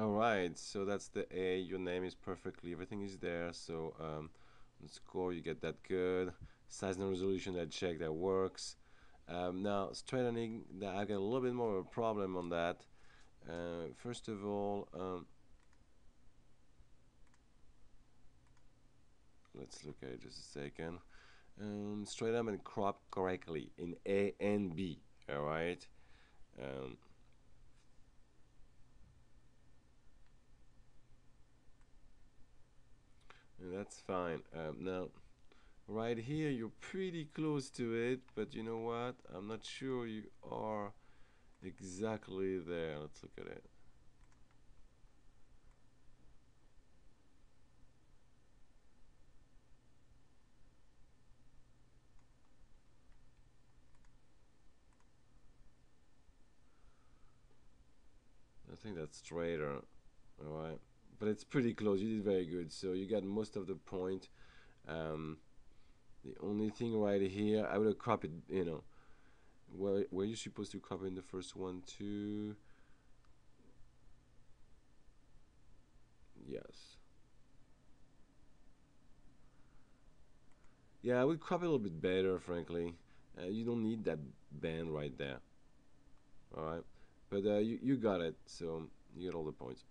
Alright, so that's the A, your name is perfectly, everything is there, so um, score you get that good, size and resolution that check that works. Um, now straightening, I got a little bit more of a problem on that. Uh, first of all, um, let's look at it just a second. Um, straight up and crop correctly in A and B, alright? Um, that's fine. Um, now right here you're pretty close to it but you know what? I'm not sure you are exactly there. Let's look at it. I think that's straighter alright but it's pretty close. You did very good. So you got most of the point. Um, the only thing right here, I would have cropped it, you know, where, where you supposed to crop in the first one too. Yes. Yeah, I would crop it a little bit better, frankly. Uh, you don't need that band right there. Alright. But uh, you, you got it, so you get all the points.